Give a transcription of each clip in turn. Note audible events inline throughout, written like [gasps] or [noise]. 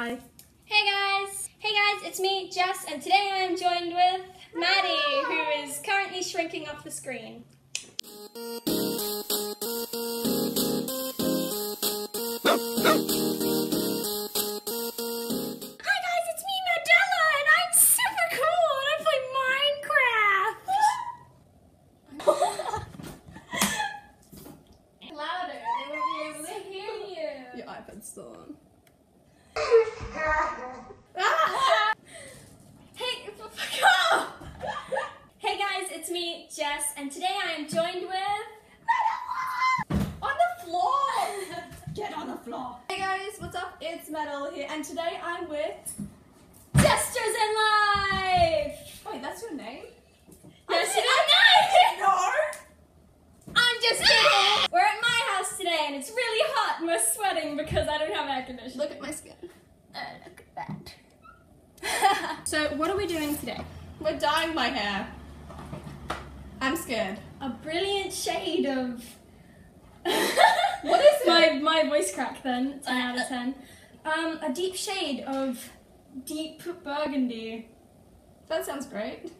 Hi. Hey guys! Hey guys, it's me, Jess, and today I am joined with Maddie, who is currently shrinking off the screen. Jess, and today I am joined with Madella! On the floor! [laughs] Get on the floor. Hey guys, what's up? It's Madella here, and today I'm with. Jesstures in Life. Wait, that's your name? Yes, it is. No! I'm just kidding. [laughs] We're at my house today, and it's really hot, and we're sweating because I don't have air conditioning. Look at my skin. Uh, look at that. [laughs] so, what are we doing today? We're dyeing my hair. I'm scared. A brilliant shade of. [laughs] What is it? My my voice crack then. Ten out of ten. Um, a deep shade of deep burgundy. That sounds great.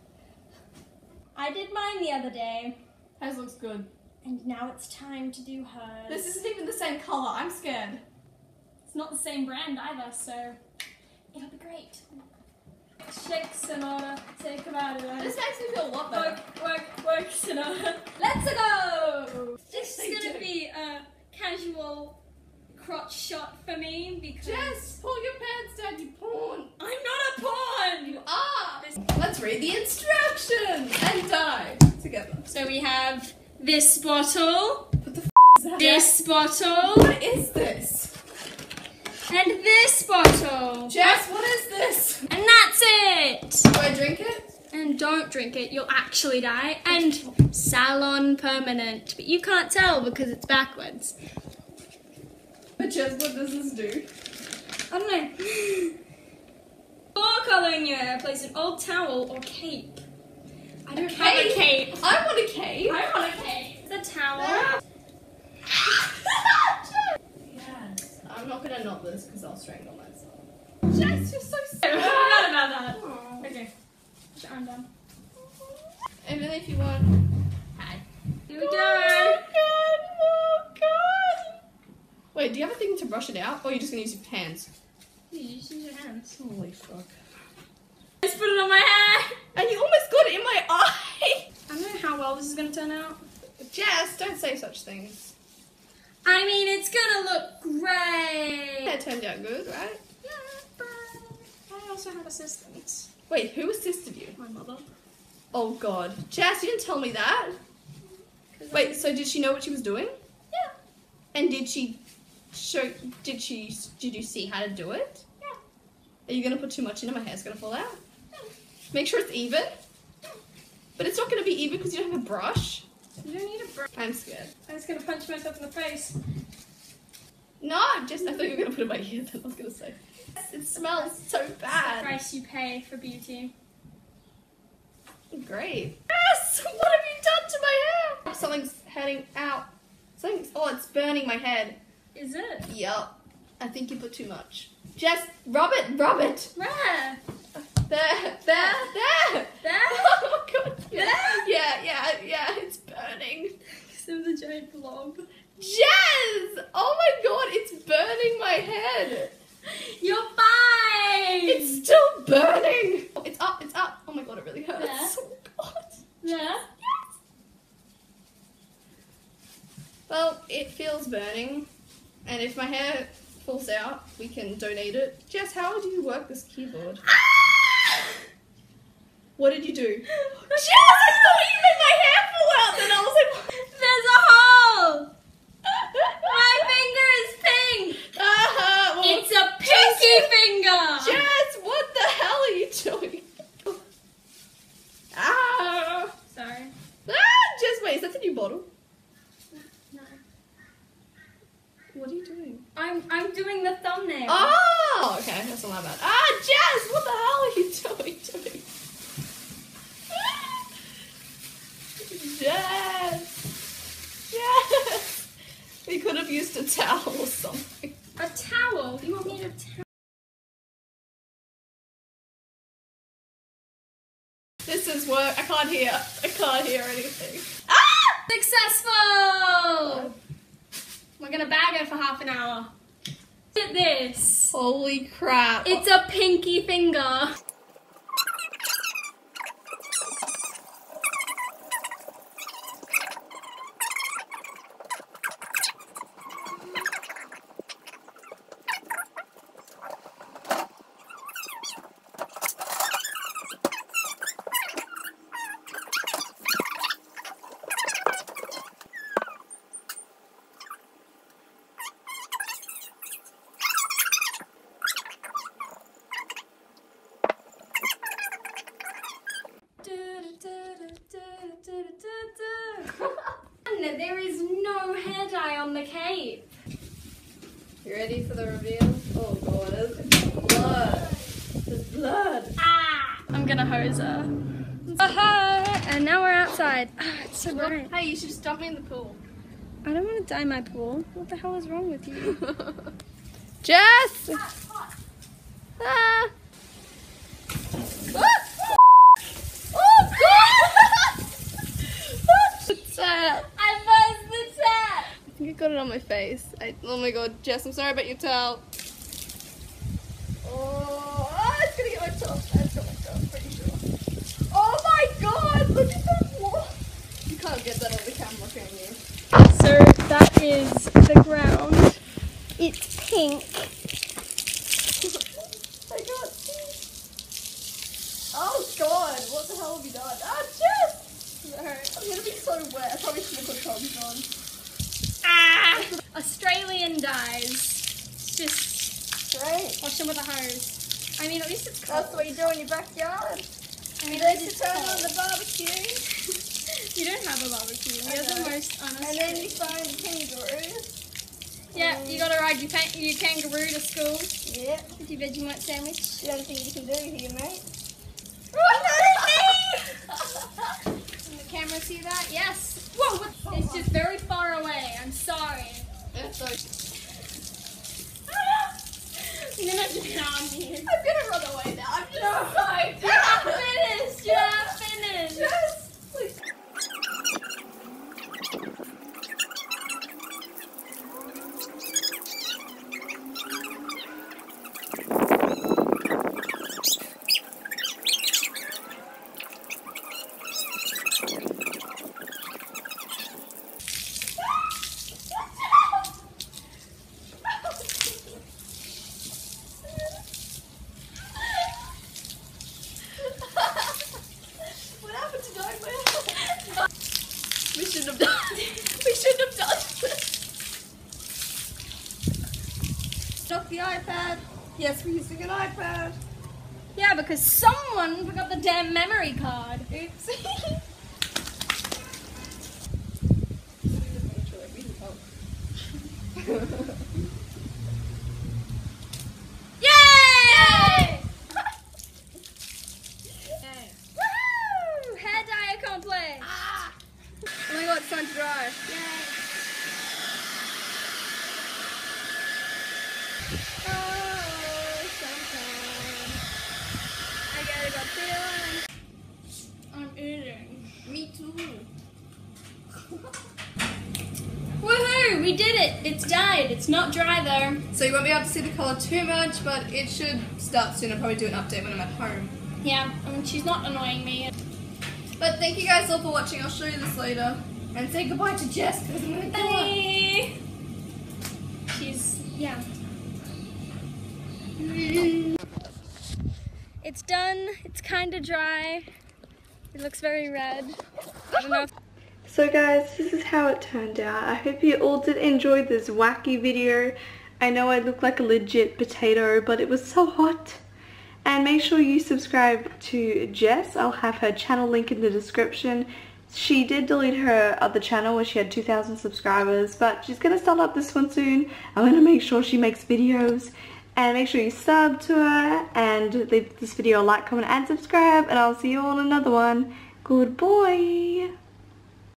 I did mine the other day, Hers looks good. and now it's time to do hers. This isn't even the same color. I'm scared. It's not the same brand either, so it'll be great. Shake Sonata, take about it. This makes me feel a lot better. Work, work, work, Sonata. Let's go! This is gonna do. be a casual crotch shot for me because Jess, pull your pants down, you pawn. I'm not a pawn! You are. Let's read the instructions and dye together. So we have this bottle, What the f is that? this bottle, What is this? And this bottle. Jess, what is this? And that's it! Do I drink it? And don't drink it, you'll actually die. And salon permanent. But you can't tell because it's backwards. But Jess, what does this do? I don't know. [gasps] Before colouring your hair, place an old towel or cape. I don't have a cape. I want a cape. I want a cape. A towel. Ah. I'm not gonna knot this because I'll strangle myself. Jess, you're so. I forgot about that. Okay. Put your arm down. Then if you want. Hi. Here we Oh go. god! Oh god! Wait, do you have a thing to brush it out, or are you just gonna use your hands? You just use your hands. Holy fuck! Let's put it on my hair. And you almost got it in my [laughs] eye. I don't know how well this is going to turn out. Jess, don't say such things. I mean, it's going to look great. That turned out good, right? Yeah, but I also have assistants. Wait, who assisted you? My mother. Oh god, Jess, you didn't tell me that. Wait, I- so did she know what she was doing? yeah, And did she show? Did she? Did you see how to do it? yeah. Are you gonna put too much in and my hair's gonna fall out? Make sure it's even. But it's not gonna be even because you don't have a brush. You don't need a brush. I'm scared. I'm just gonna punch myself in the face. No, just I thought you were gonna put it in my ear. Then [laughs] I was gonna say. It smells so bad. The price you pay for beauty. Great. Yes. What have you done to my hair? Something's heading out. Something's. Oh, it's burning my head. Is it? Yup. I think you put too much. Just rub it, rub it. Where? There, there, there. There? [laughs] Oh my god. Yeah, There? yeah, yeah, yeah. It's burning. There's a giant blob. Jess! Oh my god, it's burning my head. You're fine! It's still burning. It's up, it's up. Oh my god, it really hurts. There? [laughs] Oh god. there. Well, it feels burning. And if my hair falls out, we can donate it. Jess, how do you work this keyboard? Ah! What did you do? Jess, I thought you made my hair fall out. Then I was like, There's a hole! My finger is pink! uh-huh. well, It's a pinky finger! Jess, what the hell are you doing? Ah! Sorry. Ah! Jess, wait, is that the new bottle? No. What are you doing? I'm I'm doing the thumbnail. Oh, okay, that's not that bad. Ah, Jess, what the hell are you [laughs] doing to me? Yes! Yes! We could have used a towel or something. A towel? You want me a towel? This is work. I can't hear. I can't hear anything. Ah! Successful! We're gonna bag it for half an hour. Look at this. Holy crap. It's a pinky finger. There is no hair dye on the cape. You ready for the reveal? Oh god, there's blood. There's blood. Ah! I'm gonna hose her. Aha! And now we're outside. Ah, it's so bright. Hey, you should just dump me in the pool. I don't want to dye my pool. What the hell is wrong with you? [laughs] Jess! Ah! Oh god! the tap. Think I got it on my face. I, oh my god, Jess, I'm sorry about your towel. Oh, ah, it's gonna get my top. It's got my top, pretty sure. Oh my god, look at that wall. You can't get that on the camera, can you? So that is the ground. It's pink. [laughs] I can't see. Oh god, what the hell have you done? Ah, Jess! No, I'm gonna be so wet. I probably should have put Toms on. Ah! [laughs] Australian dyes. It's just Great. wash them with a hose. I mean, at least it's cold. That's what you do in your backyard. I mean, you least turn it's on the barbecue. [laughs] You don't have a barbecue. You're the most honest. And then you find the kangaroos. yeah, you gotta ride your, your kangaroo to school Yeah. with your Vegemite sandwich. The only thing you can do here, mate. [laughs] Can the camera see that? Yes. Whoa! What? It's just very far away. I'm sorry. It's like, You're gonna drown me. I'm gonna run away now. I'm just sorry. You're not finished. You're not finished. Jess, please. what happened to Dogman? we shouldn't have done. [laughs] we shouldn't have done this. Knock the iPad. Yes, we're using an iPad. Yeah, because someone forgot the damn memory card. Oops. [laughs] Yay! Woohoo! Hair dye accomplished. Ah! Oh my god, it's time to dry. Oh, sometimes I gotta go feeling. I'm eating. Me too. Woohoo! We did it. It's dyed. It's not dry though. So you won't be able to see the colour too much, but it should start soon. I'll probably do an update when I'm at home. Yeah, I mean she's not annoying me. But thank you guys all for watching. I'll show you this later. And say goodbye to Jess because I'm kill her. Bye. She's yeah. It's done. It's kind of dry. It looks very red. So guys, this is how it turned out. I hope you all did enjoy this wacky video. I know I look like a legit potato, but it was so hot. And make sure you subscribe to Jess. I'll have her channel link in the description. She did delete her other channel where she had 2,000 subscribers, but she's going to start up this one soon. I'm going to make sure she makes videos. And make sure you sub to her and leave this video a like, comment and subscribe. And I'll see you all in another one. Good boy.